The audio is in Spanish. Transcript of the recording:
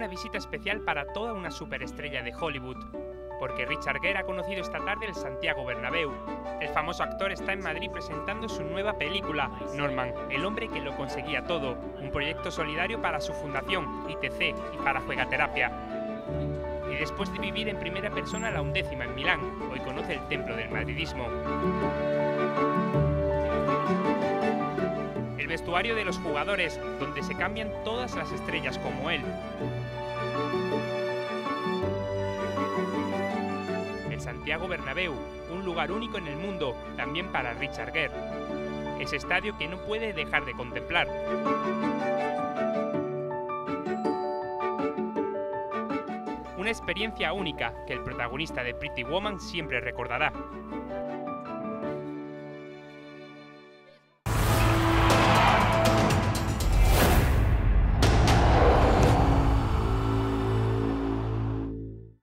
una visita especial para toda una superestrella de Hollywood, porque Richard Gere ha conocido esta tarde el Santiago Bernabéu. El famoso actor está en Madrid presentando su nueva película, Norman, el hombre que lo conseguía todo, un proyecto solidario para su fundación, ITC, y para Juegaterapia. Y después de vivir en primera persona la undécima en Milán, hoy conoce el templo del madridismo. Vestuario de los jugadores, donde se cambian todas las estrellas como él. Santiago Bernabéu, un lugar único en el mundo, también para Richard Gere. Ese estadio que no puede dejar de contemplar. Una experiencia única que el protagonista de Pretty Woman siempre recordará.